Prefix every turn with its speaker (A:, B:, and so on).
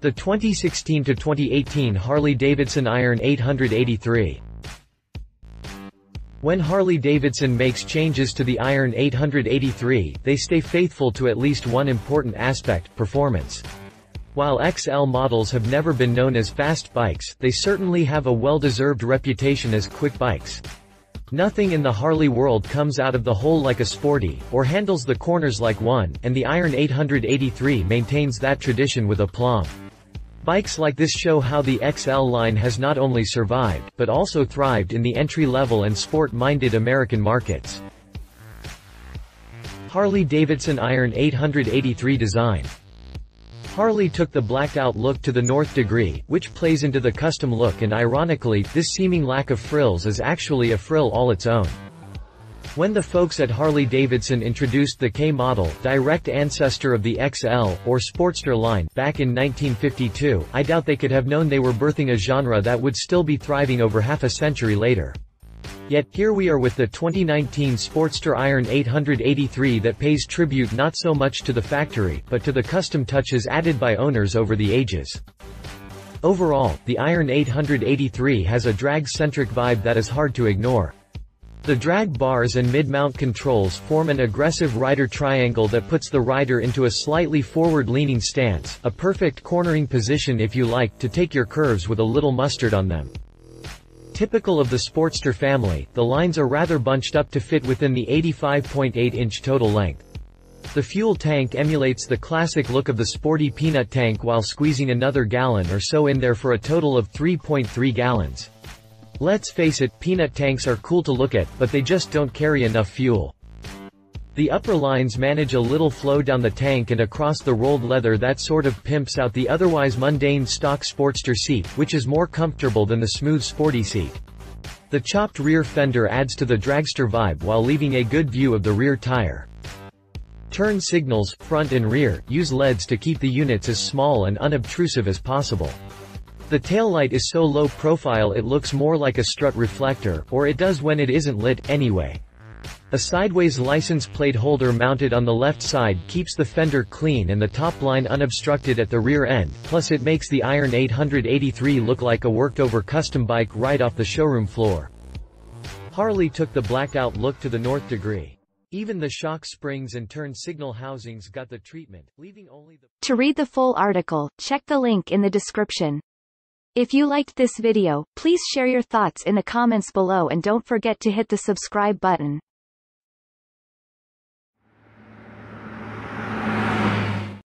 A: The 2016-2018 Harley-Davidson Iron 883. When Harley-Davidson makes changes to the Iron 883, they stay faithful to at least one important aspect, performance. While XL models have never been known as fast bikes, they certainly have a well-deserved reputation as quick bikes. Nothing in the Harley world comes out of the hole like a sporty, or handles the corners like one, and the Iron 883 maintains that tradition with aplomb. Bikes like this show how the XL line has not only survived, but also thrived in the entry-level and sport-minded American markets. Harley-Davidson Iron 883 design. Harley took the blacked-out look to the nth degree, which plays into the custom look and ironically, this seeming lack of frills is actually a frill all its own. When the folks at Harley-Davidson introduced the K model, direct ancestor of the XL, or Sportster line, back in 1952, I doubt they could have known they were birthing a genre that would still be thriving over half a century later. Yet, here we are with the 2019 Sportster Iron 883 that pays tribute not so much to the factory, but to the custom touches added by owners over the ages. Overall, the Iron 883 has a drag-centric vibe that is hard to ignore. The drag bars and mid-mount controls form an aggressive rider triangle that puts the rider into a slightly forward-leaning stance, a perfect cornering position if you like to take your curves with a little mustard on them. Typical of the Sportster family, the lines are rather bunched up to fit within the 85.8-inch total length. The fuel tank emulates the classic look of the sporty peanut tank while squeezing another gallon or so in there for a total of 3.3 gallons. Let's face it, peanut tanks are cool to look at, but they just don't carry enough fuel. The upper lines manage a little flow down the tank and across the rolled leather that sort of pimps out the otherwise mundane stock Sportster seat, which is more comfortable than the smooth sporty seat. The chopped rear fender adds to the dragster vibe while leaving a good view of the rear tire. Turn signals, front and rear, use LEDs to keep the units as small and unobtrusive as possible. The taillight is so low profile it looks more like a strut reflector, or it does when it isn't lit, anyway. A sideways license plate holder mounted on the left side keeps the fender clean and the top line unobstructed at the rear end, plus it makes the Iron 883 look like a worked-over custom bike right off the showroom floor. Harley took the blacked-out look to the north degree. Even the shock springs and turn signal housings got the treatment, leaving only the...
B: To read the full article, check the link in the description. If you liked this video, please share your thoughts in the comments below and don't forget to hit the subscribe button.